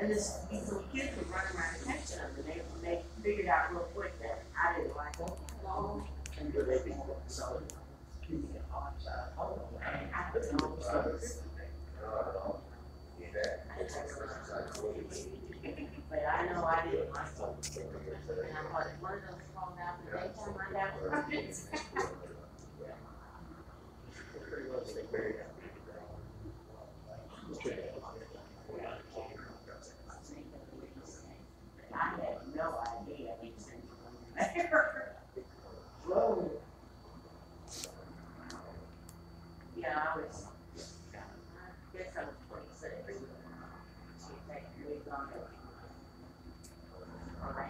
And this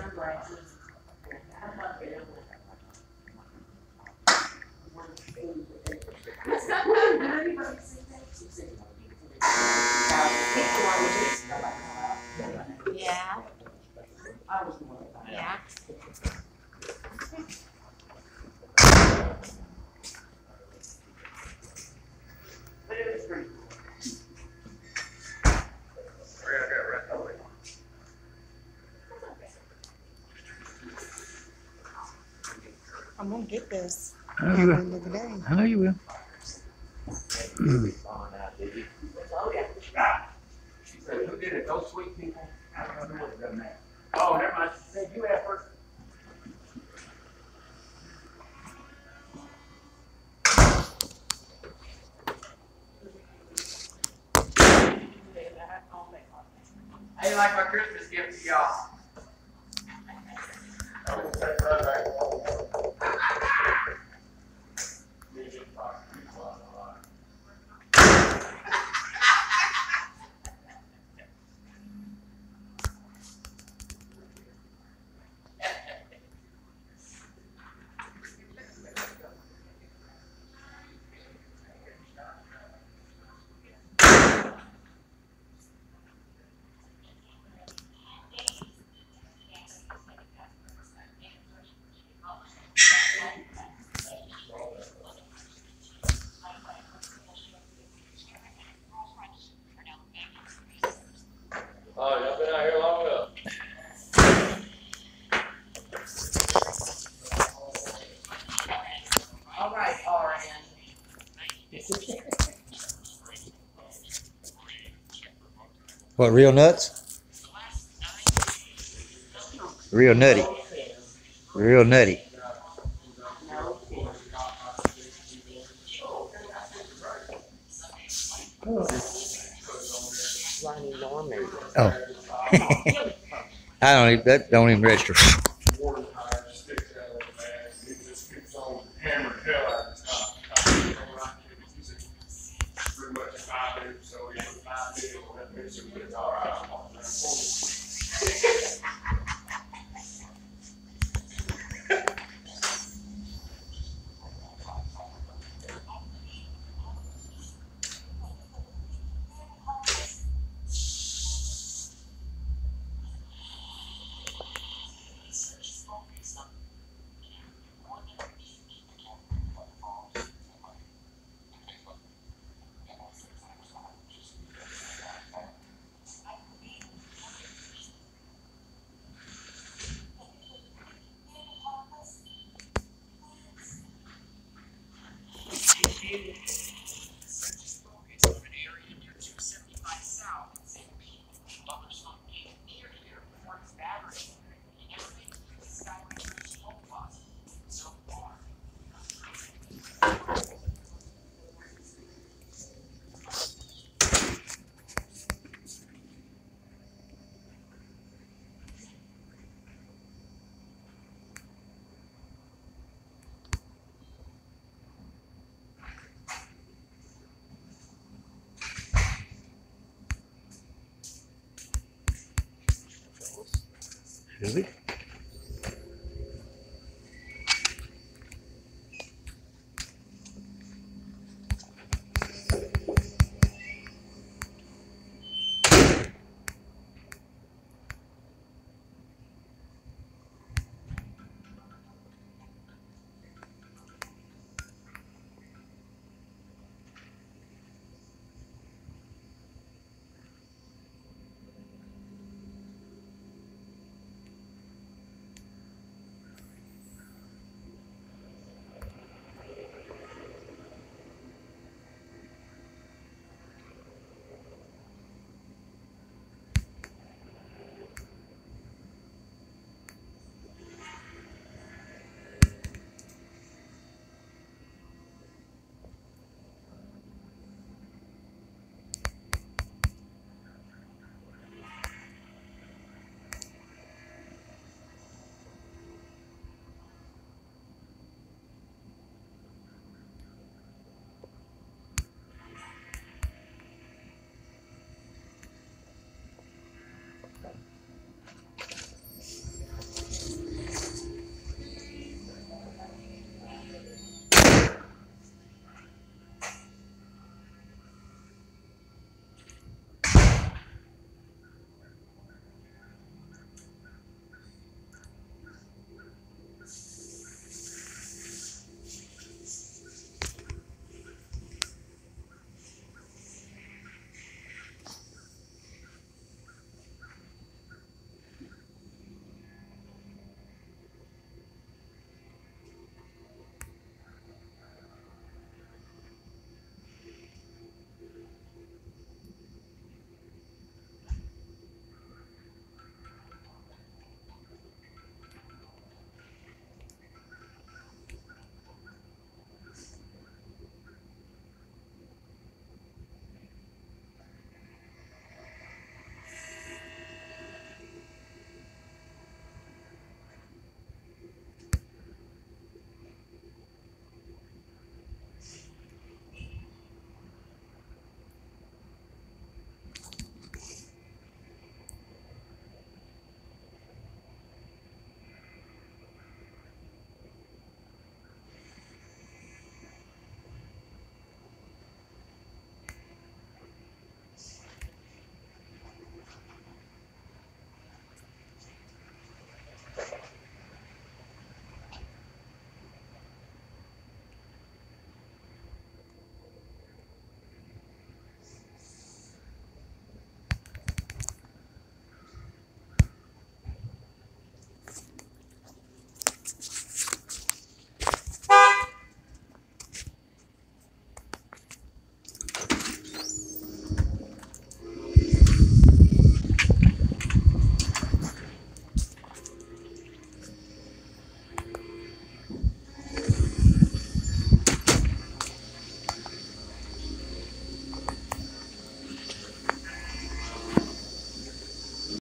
sunrises. get this. I know you will. I know. Oh, never mind. You asked. I like my Christmas gift to y'all. What, real nuts? Real nutty. Real nutty. Oh. I don't even, that don't even register. Thank you. Maybe. Should we?